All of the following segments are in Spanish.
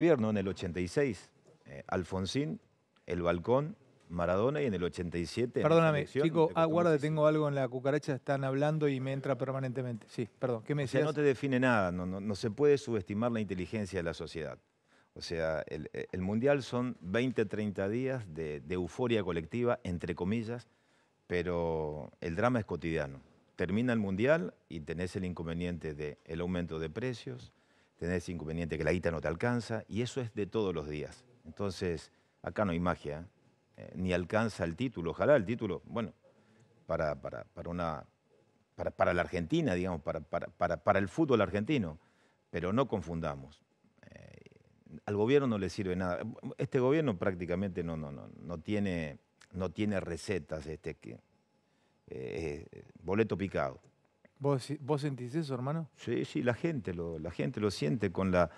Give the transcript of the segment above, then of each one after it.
gobierno en el 86, eh, Alfonsín, el balcón, Maradona y en el 87. en esa Perdóname, chico, costó ah, tengo algo en la cucaracha, están hablando y me entra permanentemente. Sí, perdón, ¿qué me O sea, decías? no te define nada, no, no- no se puede subestimar la inteligencia de la sociedad. O sea, el, el Mundial son 20, 30 días de, de euforia colectiva, entre comillas, pero el drama es cotidiano. Termina el Mundial y tenés el inconveniente del aumento de precios, tenés inconveniente que la guita no te alcanza, y eso es de todos los días. Entonces, acá no hay magia, ¿eh? ni alcanza el título. Ojalá el título, bueno, para, para, para una para, para la Argentina, digamos, para, para, el fútbol argentino. Pero no confundamos. Eh, al gobierno no le sirve nada. Este gobierno prácticamente no, no, no, no, tiene, no tiene recetas, este, que, eh, boleto picado. ¿Vos, ¿Vos sentís eso, hermano? Sí, sí, la gente lo, la gente lo siente con la,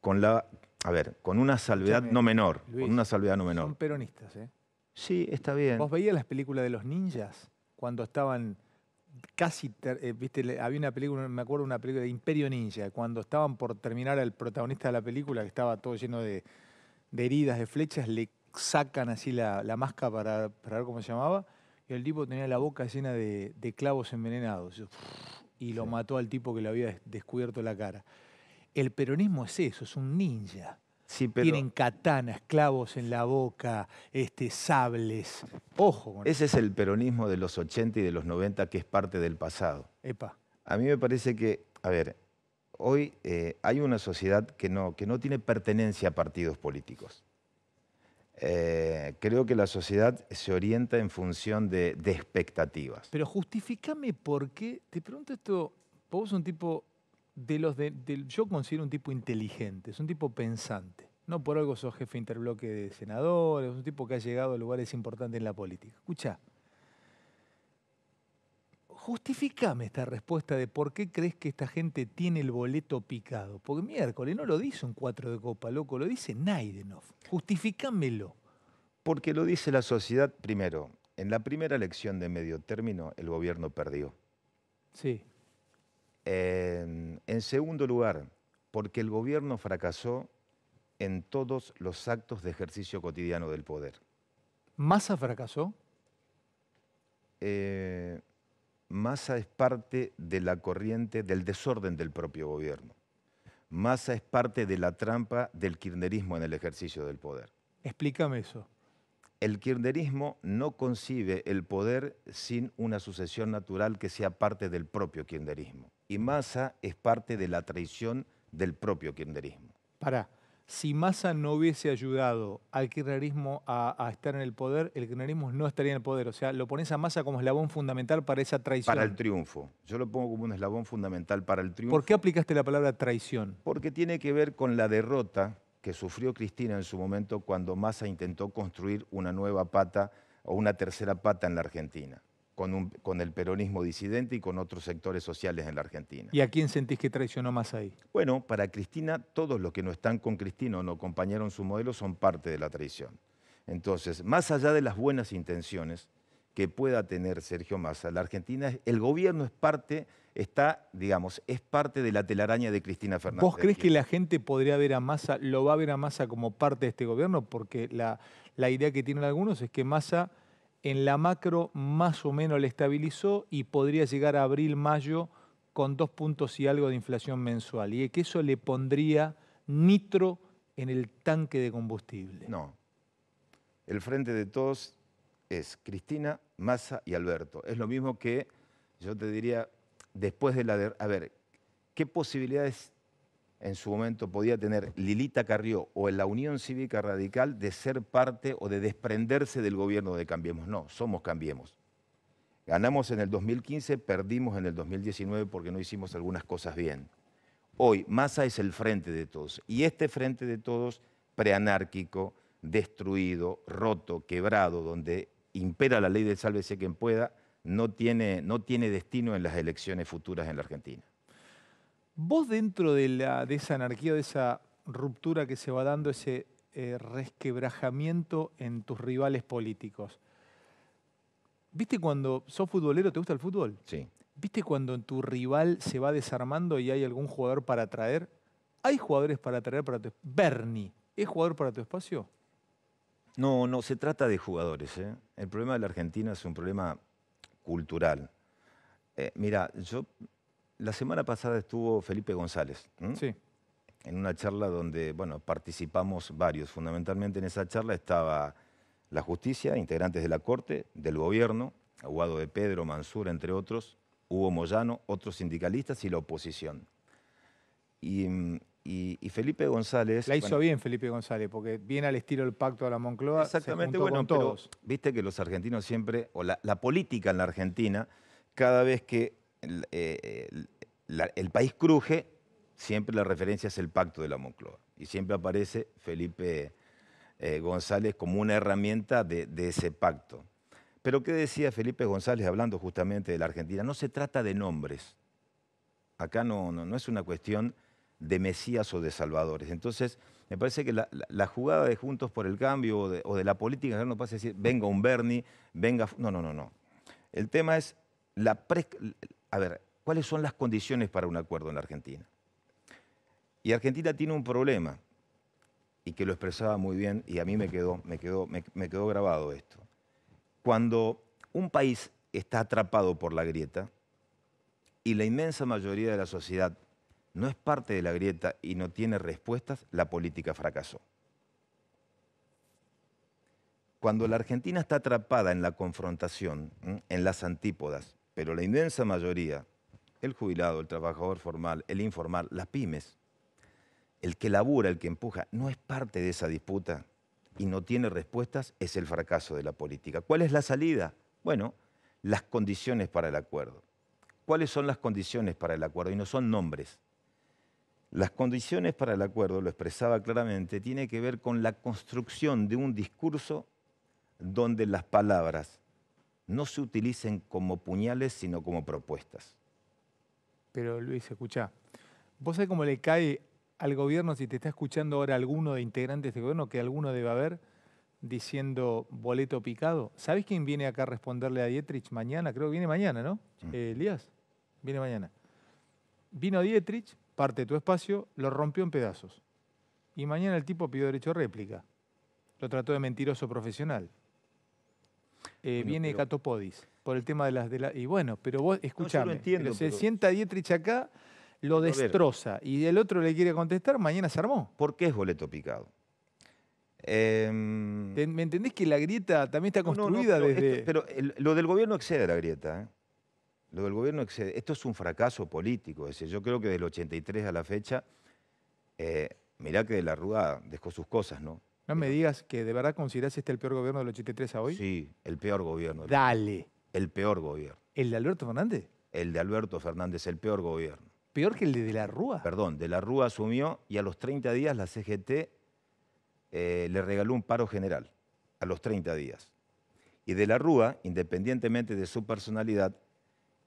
con la, a ver, con una salvedad no menor, Luis, con una salvedad no Son menor. peronistas, ¿eh? Sí, está bien. ¿Vos veías las películas de los ninjas? Cuando estaban casi, eh, viste, había una película, me acuerdo una película de Imperio Ninja, cuando estaban por terminar el protagonista de la película, que estaba todo lleno de, de heridas, de flechas, le sacan así la, la máscara para, para ver cómo se llamaba, y el tipo tenía la boca llena de, de clavos envenenados, y lo Sí. mató al tipo que le había des- descubierto la cara. El peronismo es eso, es un ninja. Sí, pero Tienen katanas, clavos en la boca, este, sables. Ojo con ese es el peronismo de los 80 y de los 90 que es parte del pasado. Epa. A mí me parece que, a ver, hoy eh, hay una sociedad que no, que no tiene pertenencia a partidos políticos. Eh, creo que la sociedad se orienta en función de, de expectativas. Pero justificame por qué. Te pregunto esto. Vos un tipo de los de, del- Yo considero un tipo inteligente, es un tipo pensante. No por algo sos jefe interbloque de senadores, es un tipo que ha llegado a lugares importantes en la política. Escucha. Justificame esta respuesta de por qué crees que esta gente tiene el boleto picado. Porque miércoles no lo dice un 4 de copa, loco, lo dice Naidenov. Justificámelo. Porque lo dice la sociedad, primero, en la primera elección de medio término el gobierno perdió. Sí. En, en segundo lugar, porque el gobierno fracasó en todos los actos de ejercicio cotidiano del poder. ¿Massa fracasó? eh, Massa es parte de la corriente del desorden del propio gobierno. Massa es parte de la trampa del kirchnerismo en el ejercicio del poder. Explícame eso. El kirchnerismo no concibe el poder sin una sucesión natural que sea parte del propio kirchnerismo. Y Massa es parte de la traición del propio kirchnerismo. Pará, si Massa no hubiese ayudado al kirchnerismo a, a estar en el poder, el kirchnerismo no estaría en el poder. O sea, lo pones a Massa como eslabón fundamental para esa traición. Para el triunfo. Yo lo pongo como un eslabón fundamental para el triunfo. ¿Por qué aplicaste la palabra traición? Porque tiene que ver con la derrota que sufrió Cristina en su momento cuando Massa intentó construir una nueva pata o una tercera pata en la Argentina, con, un- con el peronismo disidente y con otros sectores sociales en la Argentina. ¿Y a quién sentís que traicionó más ahí? Bueno, para Cristina, todos los que no están con Cristina o no acompañaron su modelo son parte de la traición. Entonces, más allá de las buenas intenciones que pueda tener Sergio Massa, la Argentina, el gobierno es parte, está, digamos, es parte de la telaraña de Cristina Fernández. ¿Vos crees que la gente podría ver a Massa, lo va a ver a Massa como parte de este gobierno? Porque la, la idea que tienen algunos es que Massa en la macro más o menos le estabilizó y podría llegar a abril, mayo con dos puntos y algo de inflación mensual. Y que eso le pondría nitro en el tanque de combustible. No. El frente de todos es Cristina, Massa y Alberto. Es lo mismo que, yo te diría, después de la... der- a ver, ¿qué posibilidades en su momento podía tener Lilita Carrió o en la Unión Cívica Radical de ser parte o de desprenderse del gobierno de Cambiemos? No, somos Cambiemos. Ganamos en el 2015, perdimos en el 2019 porque no hicimos algunas cosas bien. Hoy, Massa es el frente de todos. Y este frente de todos, preanárquico, destruido, roto, quebrado, donde impera la ley del sálvese quien pueda, no tiene, no tiene destino en las elecciones futuras en la Argentina. Vos dentro de, la, de esa anarquía, de esa ruptura que se va dando, ese eh, resquebrajamiento en tus rivales políticos, ¿viste cuando sos futbolero, te gusta el fútbol? Sí. ¿Viste cuando tu rival se va desarmando y hay algún jugador para traer? ¿Hay jugadores para traer para tu Bernie, ¿es jugador para tu espacio? No, no, se trata de jugadores. ¿eh? El problema de la Argentina es un problema cultural. Eh, mira, yo la semana pasada estuvo Felipe González. Sí. En una charla donde, bueno, participamos varios. Fundamentalmente en esa charla estaba la justicia, integrantes de la Corte, del gobierno, Aguado de Pedro, Mansur, entre otros, Hugo Moyano, otros sindicalistas y la oposición. Y, Felipe González... La hizo bien Felipe González, porque viene al estilo del pacto de la Moncloa. Exactamente, bueno, todos. viste que los argentinos siempre, o la, política en la Argentina, cada vez que eh, el, país cruje, siempre la referencia es el pacto de la Moncloa. Y siempre aparece Felipe eh, González como una herramienta de ese pacto. Pero ¿qué decía Felipe González hablando justamente de la Argentina? No se trata de nombres. Acá no, no, es una cuestión de Mesías o de Salvadores. Entonces, me parece que la, jugada de Juntos por el Cambio o de, la política no pasa decir, venga un Bernie, venga... No, no, no, no. El tema es, la a ver, ¿cuáles son las condiciones para un acuerdo en la Argentina? Y Argentina tiene un problema, y que lo expresaba muy bien, y a mí me quedó, me quedó, me quedó grabado esto. Cuando un país está atrapado por la grieta y la inmensa mayoría de la sociedad no es parte de la grieta y no tiene respuestas, la política fracasó. Cuando la Argentina está atrapada en la confrontación, en las antípodas, pero la inmensa mayoría, el jubilado, el trabajador formal, el informal, las pymes, el que labura, el que empuja, no es parte de esa disputa, y no tiene respuestas es el fracaso de la política. ¿Cuál es la salida? Bueno, las condiciones para el acuerdo. ¿Cuáles son las condiciones para el acuerdo? Y no son nombres. Las condiciones para el acuerdo, lo expresaba claramente, tiene que ver con la construcción de un discurso donde las palabras no se utilicen como puñales, sino como propuestas. Pero Luis, escucha, ¿vos sabés cómo le cae al gobierno, si te está escuchando ahora alguno de integrantes de gobierno, que alguno debe haber, diciendo boleto picado. ¿Sabes quién viene acá a responderle a Dietrich mañana? Creo que viene mañana, ¿no? Eh, Elías, viene mañana. Vino Dietrich, parte de tu espacio, lo rompió en pedazos. Y mañana el tipo pidió derecho a réplica. Lo trató de mentiroso profesional. Eh, viene Catopodis por el tema de las... De la, y bueno, pero vos, escuchame, se sienta Dietrich acá lo destroza y el otro le quiere contestar, mañana se armó. ¿Por qué es boleto picado? Em, ¿Me entendés que la grieta también está construida desde...? pero lo del gobierno excede la grieta. ¿eh? Lo del gobierno excede. Esto es un fracaso político. Es yo creo que del 83 a la fecha, eh, mirá que de la Rúa dejó sus cosas, ¿no? No me digas que de verdad considerás este el peor gobierno del 83 a hoy. Sí, el peor gobierno. Dale. El peor gobierno. ¿El de Alberto Fernández? El de Alberto Fernández, el peor gobierno. ¿Peor que el de, de la Rúa? Perdón, de la Rúa asumió y a los 30 días la CGT eh, le regaló un paro general, a los 30 días. Y de la Rúa, independientemente de su personalidad,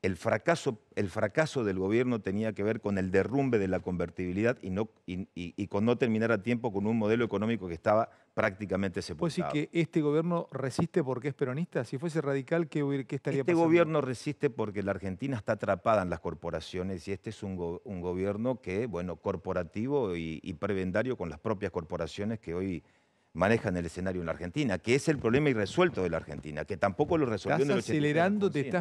el fracaso, el fracaso del gobierno tenía que ver con el derrumbe de la convertibilidad y, no, y, con no terminar a tiempo con un modelo económico que estaba prácticamente sepultado. ¿Puedo decir que este gobierno resiste porque es peronista? Si fuese radical, ¿qué, qué estaría este pasando? Este gobierno resiste porque la Argentina está atrapada en las corporaciones y este es un, gobierno que, bueno, corporativo y, prebendario con las propias corporaciones que hoy manejan el escenario en la Argentina, que es el problema irresuelto de la Argentina, que tampoco lo resolvió en el 83, acelerando, te estás